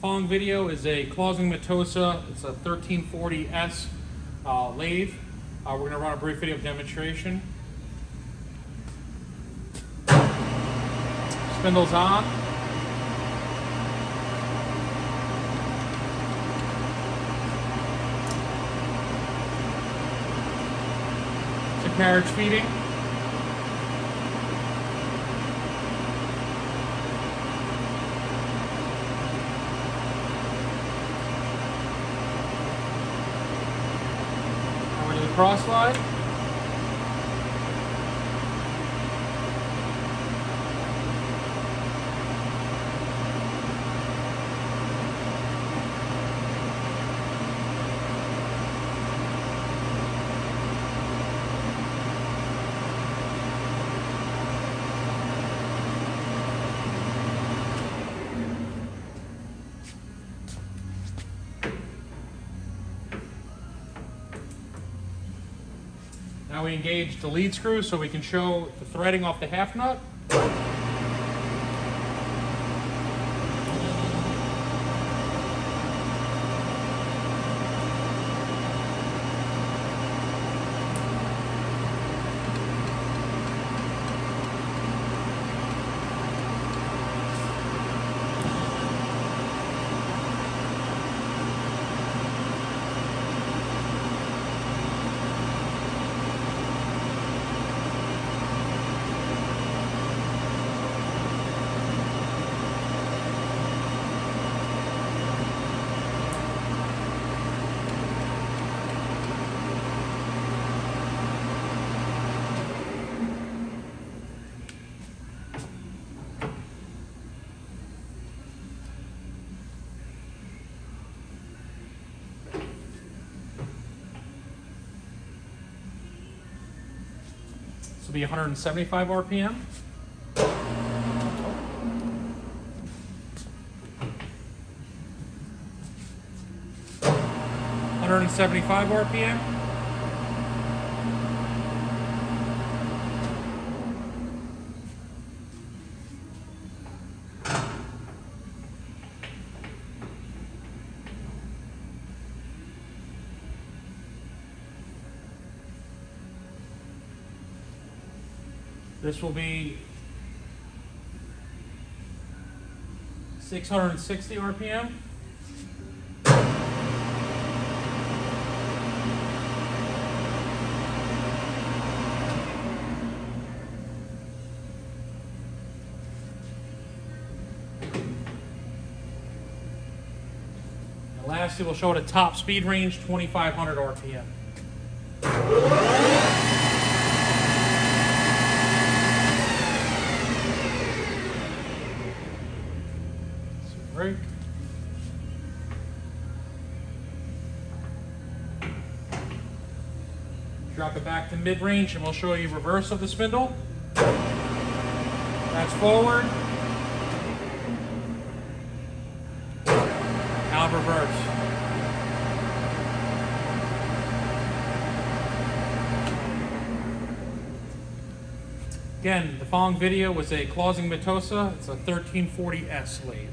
following video is a Clausing Metosa. It's a 1340S uh, lathe. Uh, we're going to run a brief video demonstration. Spindle's on. It's a carriage feeding. Cross slide. Now we engage the lead screw so we can show the threading off the half nut. Will be 175 RPM. Hundred and seventy-five RPM. This will be 660 RPM. And lastly, we'll show it at top speed range, 2500 RPM. Break. Drop it back to mid-range and we'll show you reverse of the spindle. That's forward. Now reverse. Again, the following video was a Clausing Metosa. It's a 1340S lathe.